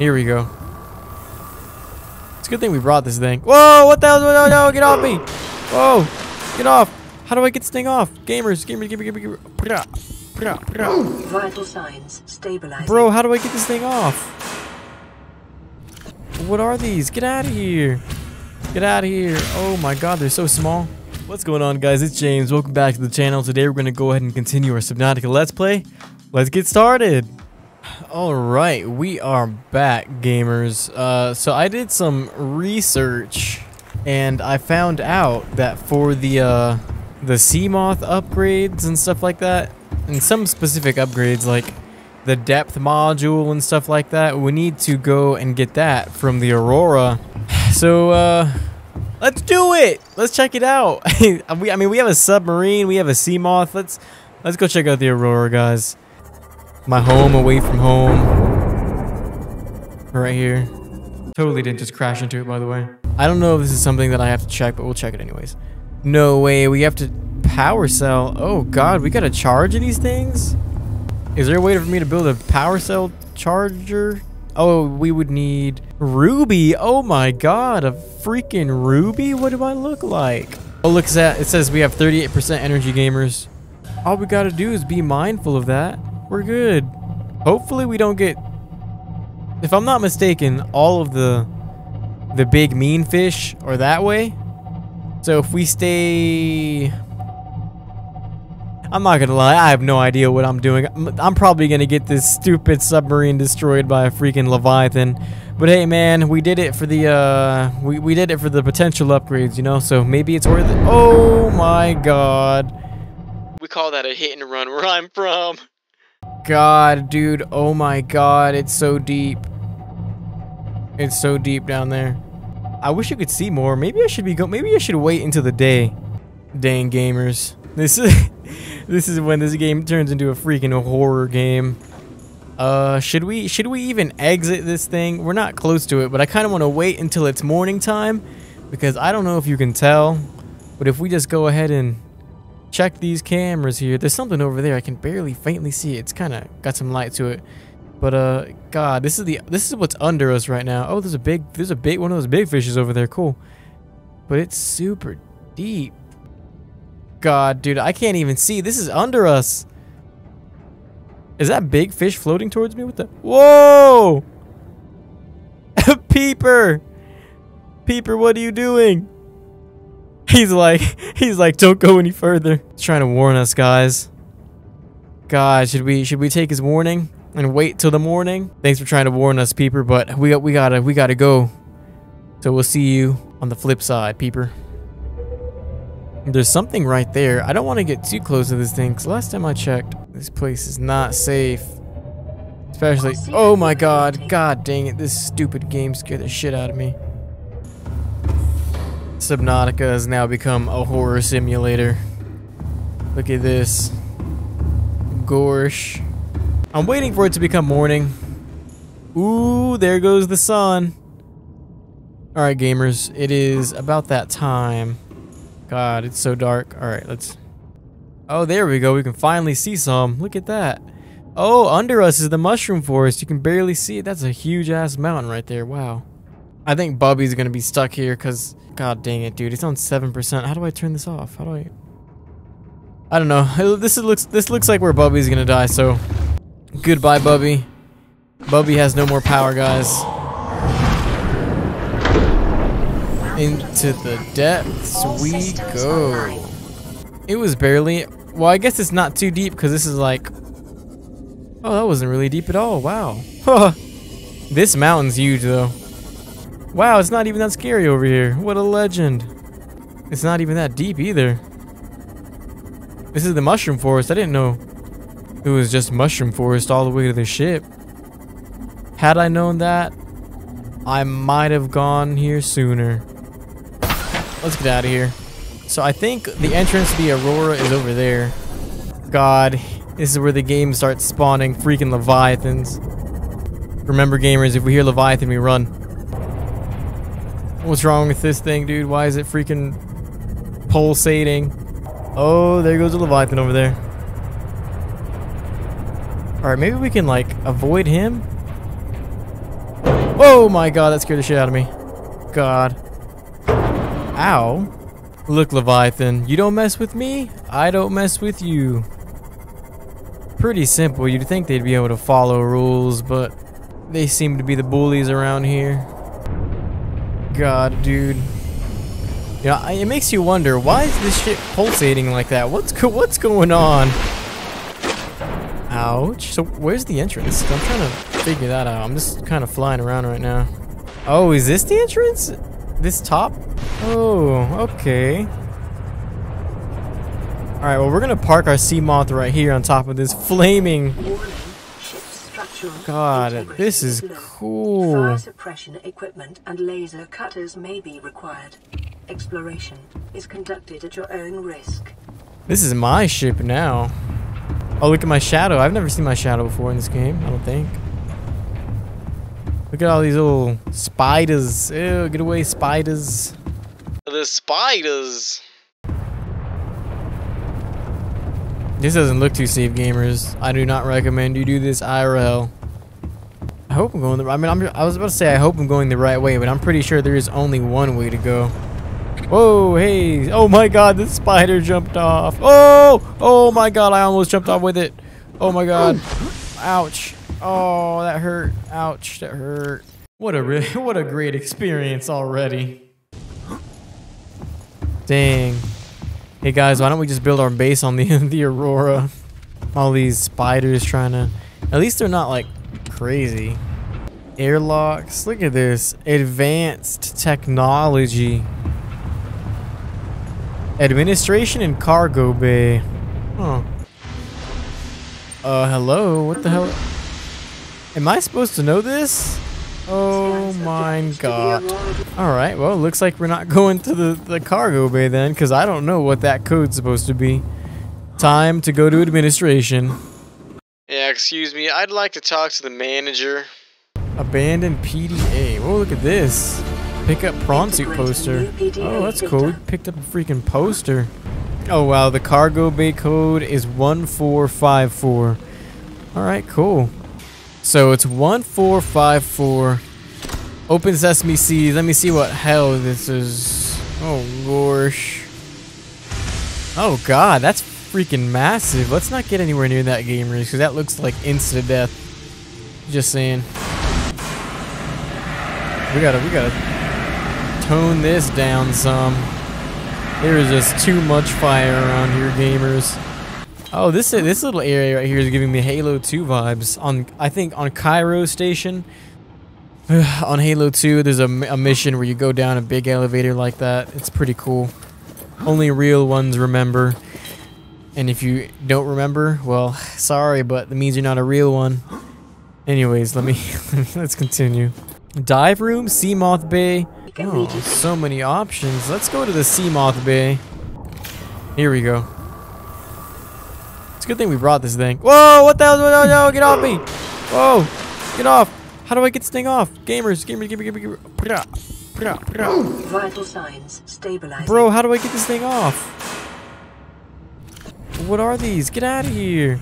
Here we go. It's a good thing we brought this thing. Whoa, what the hell? No, no, get off me. Whoa, get off. How do I get this thing off? Gamers, gamers, gamers, gamers. gamers. Vital signs stabilizing. Bro, how do I get this thing off? What are these? Get out of here. Get out of here. Oh my god, they're so small. What's going on guys? It's James. Welcome back to the channel. Today we're going to go ahead and continue our Subnautica Let's Play. Let's get started. Alright, we are back, gamers. Uh, so I did some research and I found out that for the, uh, the Seamoth upgrades and stuff like that, and some specific upgrades like the depth module and stuff like that, we need to go and get that from the Aurora. So, uh, let's do it. Let's check it out. we, I mean, we have a submarine, we have a Seamoth. Let's, let's go check out the Aurora, guys. My home away from home. Right here. Totally didn't just crash into it, by the way. I don't know if this is something that I have to check, but we'll check it anyways. No way, we have to power cell. Oh god, we gotta charge these things? Is there a way for me to build a power cell charger? Oh, we would need ruby. Oh my god, a freaking ruby? What do I look like? Oh, look at that. It says we have 38% energy gamers. All we gotta do is be mindful of that. We're good. Hopefully we don't get... If I'm not mistaken, all of the the big mean fish are that way. So if we stay I'm not gonna lie, I have no idea what I'm doing. I'm, probably gonna get this stupid submarine destroyed by a freaking Leviathan. But hey man, we did it for the uh we, we did it for the potential upgrades, you know, so maybe it's worth it. Oh my god. We call that a hit and run where I'm from. God, dude, oh my god, it's so deep. It's so deep down there. I wish you could see more. Maybe I should be go maybe I should wait until the day. Dang gamers. This is this is when this game turns into a freaking horror game. Uh, should we should we even exit this thing? We're not close to it, but I kind of want to wait until it's morning time because I don't know if you can tell, but if we just go ahead and check these cameras here, there's something over there. I can barely faintly see it. It's kind of got some light to it. But uh, God, this is the this is what's under us right now. Oh, there's a big there's a big one of those big fishes over there. Cool, but it's super deep. God, dude, I can't even see. This is under us. Is that big fish floating towards me? What the? Whoa! Peeper! Peeper, what are you doing? He's like, he's like, don't go any further. He's trying to warn us, guys. God, should we should we take his warning and wait till the morning? Thanks for trying to warn us, Peeper, but we got we gotta we gotta go. So we'll see you on the flip side, Peeper. There's something right there. I don't want to get too close to this thing because last time I checked, this place is not safe. Especially, oh my god, god dang it, this stupid game scared the shit out of me. Subnautica has now become a horror simulator. Look at this. Gorsh. I'm waiting for it to become morning. Ooh, there goes the sun. Alright gamers, it is about that time. God, it's so dark. All right, let's... Oh, there we go. We can finally see some. Look at that. Oh, under us is the mushroom forest. You can barely see it. That's a huge-ass mountain right there. Wow. I think Bubby's to be stuck here because... God dang it, dude. It's on 7%. How do I turn this off? How do I... I don't know. This looks this looks like where Bubby's to die, so... Goodbye, Bubby. Bubby has no more power, guys. Into the depths we go. It was barely... Well, I guess it's not too deep because this is like... Oh, that wasn't really deep at all. Wow. this mountain's huge, though. Wow, it's not even that scary over here. What a legend. It's not even that deep either. This is the mushroom forest. I didn't know it was just mushroom forest all the way to the ship. Had I known that, I might have gone here sooner. Let's get out of here. So I think the entrance to the Aurora is over there. God, this is where the game starts spawning freaking Leviathans. Remember gamers, if we hear Leviathan, we run. What's wrong with this thing, dude? Why is it freaking pulsating? Oh, there goes the Leviathan over there. Alright, maybe we can, like, avoid him? Oh my god, that scared the shit out of me. God. Ow. Look, Leviathan, you don't mess with me, I don't mess with you. Pretty simple. You'd think they'd be able to follow rules, but they seem to be the bullies around here. God, dude. You know, it makes you wonder, why is this shit pulsating like that? What's go what's going on? Ouch. So where's the entrance? I'm trying to figure that out. I'm just kind of flying around right now. Oh, is this the entrance? This top? Oh, okay. Alright, well we're gonna park our Seamoth right here on top of this flaming... God, this is cool. Fire suppression equipment and laser cutters may be required. Exploration is conducted at your own risk. This is my ship now. Oh, look at my shadow. I've never seen my shadow before in this game, I don't think. Look at all these little spiders. Ew, get away, spiders. The spiders. This doesn't look too safe, gamers. I do not recommend you do this IRL. I hope I'm going the. I mean, I'm, I was about to say I hope I'm going the right way, but I'm pretty sure there is only one way to go. Whoa, hey! Oh my God, the spider jumped off. Oh, oh my God, I almost jumped off with it. Oh my God, ouch! Oh, that hurt. Ouch, that hurt. What a what a great experience already. Dang. Hey guys, why don't we just build our base on the the Aurora? All these spiders trying to... At least they're not like crazy. Airlocks. Look at this. Advanced technology. Administration and cargo bay. Huh. Uh, hello? What the hell? Am I supposed to know this? Oh my god. Alright, well, looks like we're not going to the, the cargo bay then, because I don't know what that code's supposed to be. Time to go to administration. Yeah, excuse me, I'd like to talk to the manager. Abandoned PDA. Oh, look at this. Pick up prawn suit poster. Oh, that's cool. We picked up a freaking poster. Oh, wow, the cargo bay code is 1454. Alright, cool. So it's 1454. Open Sesame Seeds. Let me see what hell this is. Oh, gosh. Oh, God. That's freaking massive. Let's not get anywhere near that game because that looks like instant death. Just saying. We gotta, we gotta tone this down some. There is just too much fire around here, gamers. Oh, this this little area right here is giving me Halo 2 vibes. On I think on Cairo Station, on Halo 2, there's a, a mission where you go down a big elevator like that. It's pretty cool. Only real ones remember. And if you don't remember, well, sorry, but that means you're not a real one. Anyways, let me let's continue. Dive room, Seamoth Bay. Oh, so many options. Let's go to the Seamoth Bay. Here we go. Good thing we brought this thing. Whoa, what the hell? No, no, get off me. Whoa, get off. How do I get this thing off? Gamers, gamers, gamers, gamers. gamers. Vital signs stabilizing. Bro, how do I get this thing off? What are these? Get out of here.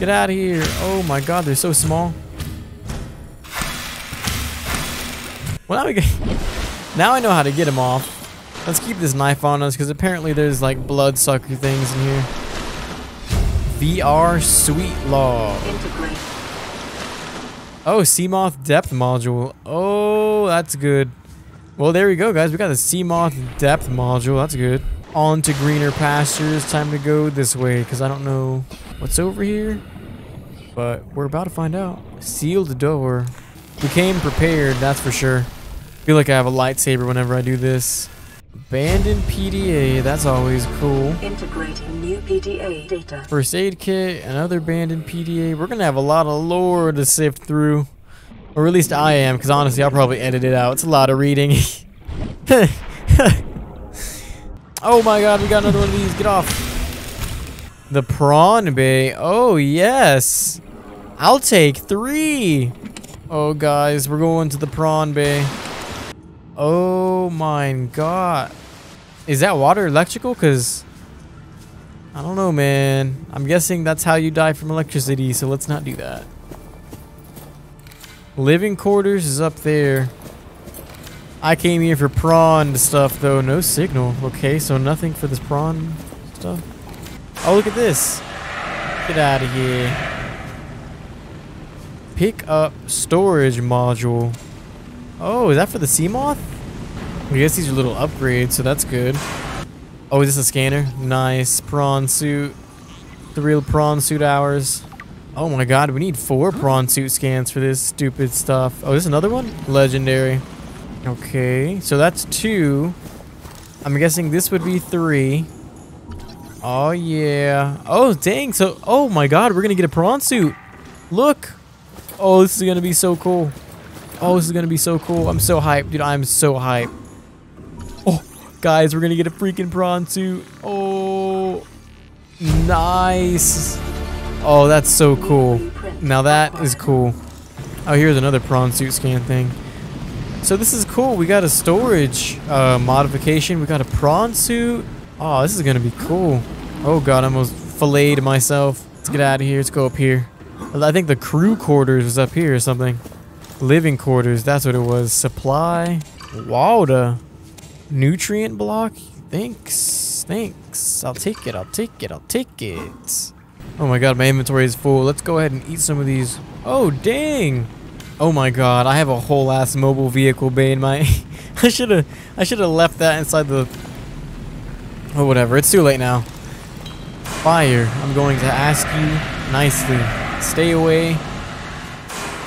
Get out of here. Oh my god, they're so small. Well, now, we get, now I know how to get them off. Let's keep this knife on us because apparently there's like blood sucker things in here. VR Sweet Law. Oh, Seamoth Depth Module. Oh, that's good. Well, there we go, guys. We got the Seamoth Depth Module. That's good. On to greener pastures. Time to go this way, because I don't know what's over here. But we're about to find out. Sealed the door. We came prepared, that's for sure. feel like I have a lightsaber whenever I do this. Abandoned PDA, that's always cool. Integrating new PDA data. First aid kit, another abandoned PDA. We're gonna have a lot of lore to sift through. Or at least I am, because honestly, I'll probably edit it out. It's a lot of reading. oh my god, we got another one of these. Get off. The prawn bay. Oh, yes. I'll take three. Oh, guys, we're going to the prawn bay. Oh my god. Is that water electrical? Because, I don't know, man. I'm guessing that's how you die from electricity, so let's not do that. Living quarters is up there. I came here for prawn stuff though. No signal. Okay, so nothing for this prawn stuff. Oh, look at this. Get out of here. Pick up storage module. Oh, is that for the Seamoth? I guess these are little upgrades, so that's good. Oh, is this a scanner? Nice. Prawn suit. The real prawn suit hours. Oh my god, we need four prawn suit scans for this stupid stuff. Oh, is this another one? Legendary. Okay, so that's two. I'm guessing this would be three. Oh yeah. Oh dang, so oh my god, we're gonna get a prawn suit. Look. Oh, this is gonna be so cool. Oh, this is gonna be so cool. I'm so hyped, dude. I'm so hyped. Oh, guys, we're gonna get a freaking prawn suit. Oh, nice. Oh, that's so cool. Now that is cool. Oh, here's another prawn suit scan thing. So this is cool. We got a storage uh, modification. We got a prawn suit. Oh, this is gonna be cool. Oh god, I almost filleted myself. Let's get out of here. Let's go up here. I think the crew quarters was up here or something. Living quarters, that's what it was. Supply. Water. Nutrient block. Thanks. Thanks. I'll take it. I'll take it. I'll take it. Oh my god, my inventory is full. Let's go ahead and eat some of these. Oh, dang. Oh my god, I have a whole ass mobile vehicle bay in my... I should have I should have left that inside the... Oh, whatever. It's too late now. Fire. I'm going to ask you nicely. Stay away.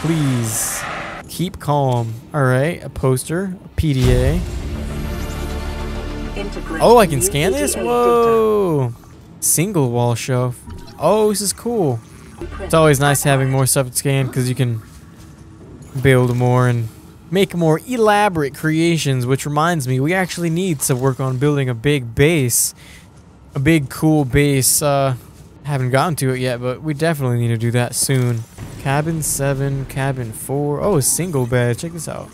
Please. Keep calm. Alright, a poster. A PDA. Oh, I can scan this? Whoa! Single wall shelf. Oh, this is cool. It's always nice having more stuff to scan because you can build more and make more elaborate creations, which reminds me, we actually need to work on building a big base. A big, cool base. Uh, haven't gotten to it yet, but we definitely need to do that soon. Cabin 7, cabin 4. Oh, a single bed. Check this out.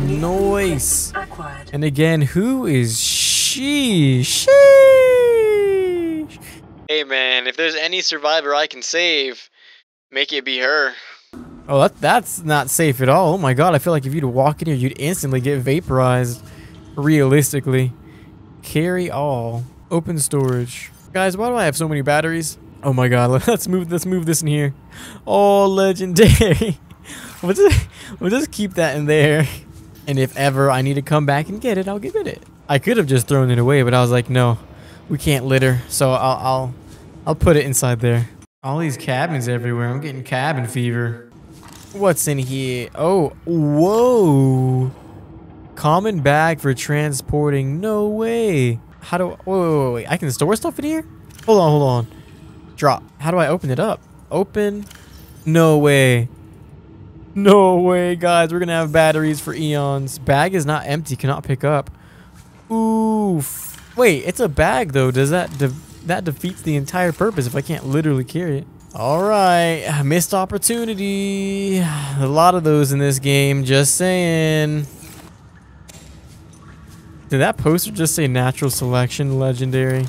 Nice. And again, who is she? Sheesh. Hey man, if there's any survivor I can save, make it be her. Oh, that, that's not safe at all. Oh my god, I feel like if you'd walk in here, you'd instantly get vaporized. Realistically. Carry all. Open storage. Guys, why do I have so many batteries? Oh my god, let's move let's move this in here. Oh, legendary. we'll, just, we'll just keep that in there. And if ever I need to come back and get it, I'll give it. I could have just thrown it away, but I was like, no, we can't litter. So I'll, I'll, I'll put it inside there. All these cabins everywhere. I'm getting cabin fever. What's in here? Oh, whoa. Common bag for transporting. No way. How do, wait, wait, wait, wait. I can store stuff in here? Hold on, hold on. Drop. How do I open it up? Open. No way. No way, guys. We're going to have batteries for eons. Bag is not empty. Cannot pick up. Oof. Wait, it's a bag, though. Does that... De that defeats the entire purpose if I can't literally carry it. Alright. Missed opportunity. A lot of those in this game. Just saying. Did that poster just say natural selection legendary?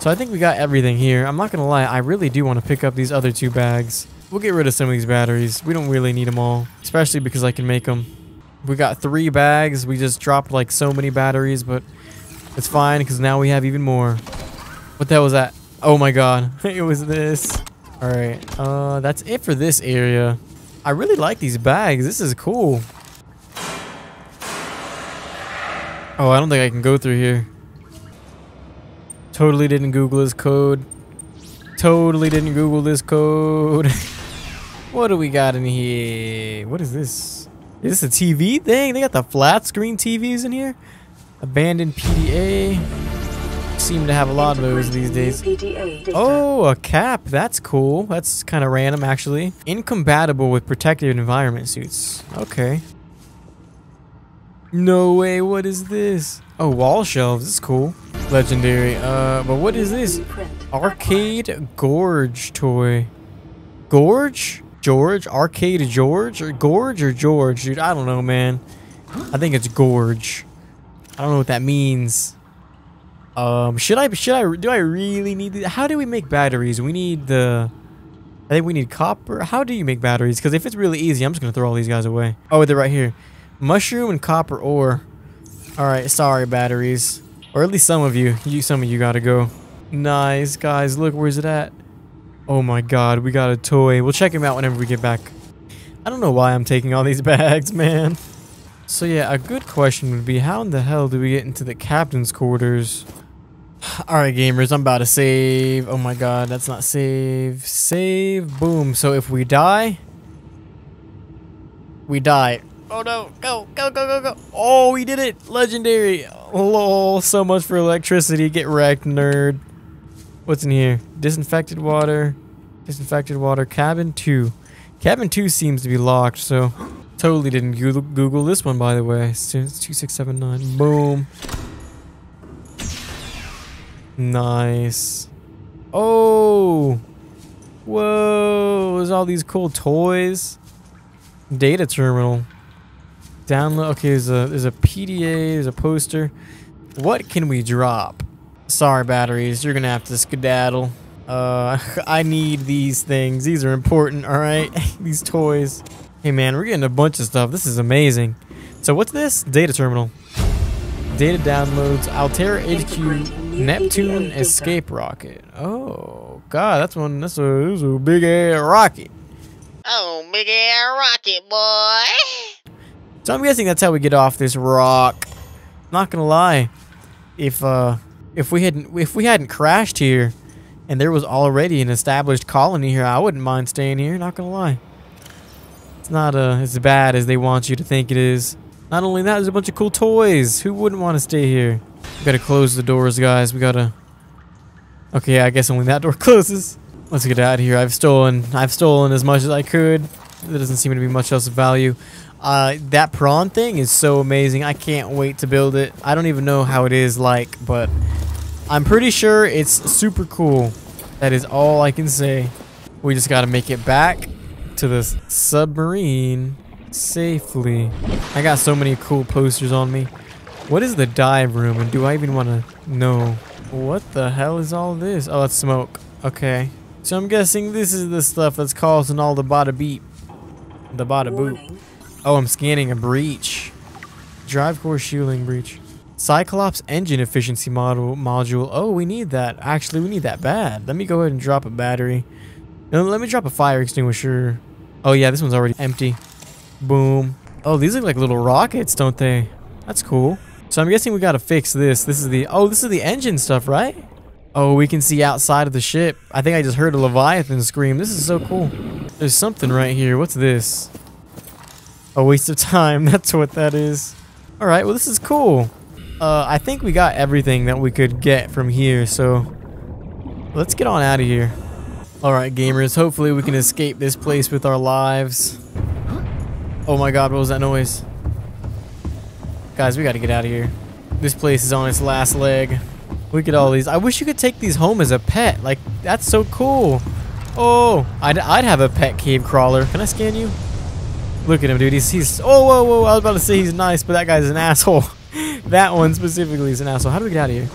So I think we got everything here. I'm not going to lie. I really do want to pick up these other two bags. We'll get rid of some of these batteries. We don't really need them all. Especially because I can make them. We got three bags. We just dropped like so many batteries. But it's fine because now we have even more. What the hell was that? Oh my god. it was this. Alright. Uh, that's it for this area. I really like these bags. This is cool. Oh, I don't think I can go through here. Totally didn't Google this code. Totally didn't Google this code. what do we got in here? What is this? Is this a TV thing? They got the flat screen TVs in here? Abandoned PDA. Seem to have a lot of those these days. Oh, a cap. That's cool. That's kind of random, actually. Incompatible with protective environment suits. Okay. No way, what is this? Oh, wall shelves, this is cool. Legendary, uh, but what is this? Arcade Gorge toy. Gorge? George? Arcade George? Or Gorge or George? Dude, I don't know, man. I think it's Gorge. I don't know what that means. Um, should I, should I, do I really need, the, how do we make batteries? We need the, I think we need copper. How do you make batteries? Because if it's really easy, I'm just going to throw all these guys away. Oh, they're right here. Mushroom and copper ore. Alright, sorry, batteries. Or at least some of you. You, Some of you got to go. Nice, guys. Look, where's it at? Oh my god, we got a toy. We'll check him out whenever we get back. I don't know why I'm taking all these bags, man. So yeah, a good question would be how in the hell do we get into the captain's quarters? Alright gamers, I'm about to save. Oh my god, that's not save. Save. Boom. So if we die, we die. Oh no, go, go, go, go, go. Oh, we did it. Legendary. Lol, so much for electricity. Get wrecked, nerd. What's in here? Disinfected water. Disinfected water. Cabin 2. Cabin 2 seems to be locked, so totally didn't Google, this one, by the way. It's 2679. Boom. Nice. Oh! Whoa! There's all these cool toys. Data terminal. Download. Okay, there's a, there's a PDA, there's a poster. What can we drop? Sorry, batteries. You're gonna have to skedaddle. Uh, I need these things. These are important, alright? these toys. Hey man, we're getting a bunch of stuff. This is amazing. So what's this? Data terminal. Data downloads. Alterra HQ Neptune escape rocket. Oh, God, that's one. That's a, that's a big ass rocket. Oh, big ass rocket, boy. So I'm guessing that's how we get off this rock. Not gonna lie, if uh, if we hadn't if we hadn't crashed here, and there was already an established colony here, I wouldn't mind staying here. Not gonna lie. It's not uh, as bad as they want you to think it is. Not only that, there's a bunch of cool toys. Who wouldn't want to stay here? We gotta close the doors, guys. We gotta... Okay, I guess only that door closes. Let's get out of here. I've stolen... I've stolen as much as I could. There doesn't seem to be much else of value. Uh, that prawn thing is so amazing. I can't wait to build it. I don't even know how it is like, but I'm pretty sure it's super cool. That is all I can say. We just gotta make it back to the submarine safely. I got so many cool posters on me. What is the dive room and do I even want to know? What the hell is all this? Oh, it's smoke. Okay. So I'm guessing this is the stuff that's causing all the bada beep. The bada boop. Oh, I'm scanning a breach. Drive core shielding breach. Cyclops engine efficiency model module. Oh, we need that. Actually, we need that bad. Let me go ahead and drop a battery. No, let me drop a fire extinguisher. Oh yeah, this one's already empty. Boom. Oh, these look like little rockets, don't they? That's cool. So I'm guessing we gotta fix this. This is the... Oh, this is the engine stuff, right? Oh, we can see outside of the ship. I think I just heard a Leviathan scream. This is so cool. There's something right here. What's this? A waste of time. That's what that is. Alright, well this is cool. Uh, I think we got everything that we could get from here, so... Let's get on out of here. Alright, gamers. Hopefully we can escape this place with our lives. Oh my god, what was that noise? Guys, we gotta get out of here. This place is on its last leg. Look at all these. I wish you could take these home as a pet. Like, that's so cool. Oh, I'd, I'd have a pet cave crawler. Can I scan you? Look at him, dude. He's, he's, oh, whoa, whoa. I was about to say he's nice, but that guy's an asshole. that one specifically is an asshole. How do we get out of here?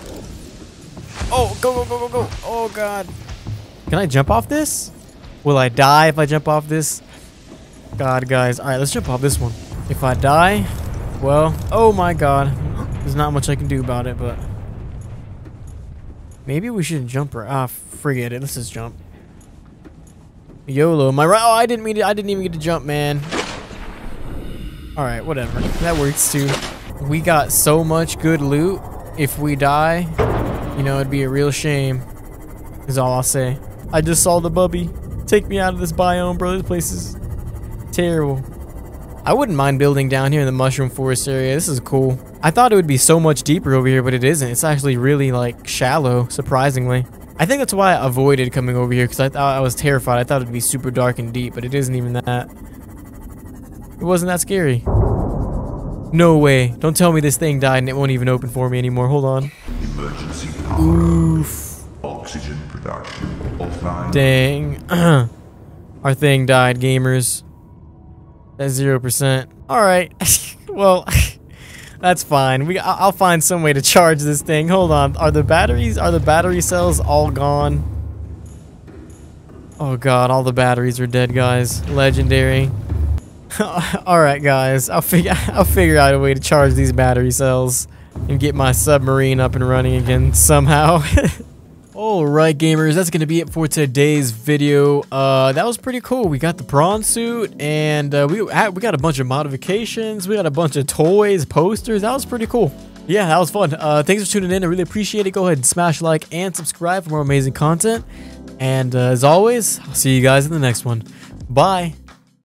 Oh, go, go, go, go, go. Oh, God. Can I jump off this? Will I die if I jump off this? God, guys. All right, let's jump off this one. If I die, well, oh my God. There's not much I can do about it, but... Maybe we shouldn't jump right. Ah, forget it. Let's just jump. YOLO. My right. Oh, I didn't mean to. I didn't even get to jump, man. All right, whatever. That works too. We got so much good loot. If we die, you know, it'd be a real shame. Is all I'll say. I just saw the bubby. Take me out of this biome, bro. This place is terrible. I wouldn't mind building down here in the mushroom forest area. This is cool. I thought it would be so much deeper over here, but it isn't. It's actually really like shallow, surprisingly. I think that's why I avoided coming over here because I thought I was terrified. I thought it'd be super dark and deep, but it isn't even that. It wasn't that scary. No way. Don't tell me this thing died and it won't even open for me anymore. Hold on. Emergency power. Oof. Oxygen production offline. Dang. Our thing died, gamers. That's zero percent. All right. well, that's fine. We I'll find some way to charge this thing. Hold on. Are the batteries? Are the battery cells all gone? Oh god, all the batteries are dead, guys. Legendary. all right, guys. I'll figure I'll figure out a way to charge these battery cells and get my submarine up and running again somehow. Alright gamers, that's going to be it for today's video. Uh, that was pretty cool. We got the prawn suit and uh, we, we got a bunch of modifications. We got a bunch of toys, posters. That was pretty cool. Yeah, that was fun. Uh, thanks for tuning in. I really appreciate it. Go ahead and smash like and subscribe for more amazing content. And uh, as always, I'll see you guys in the next one. Bye.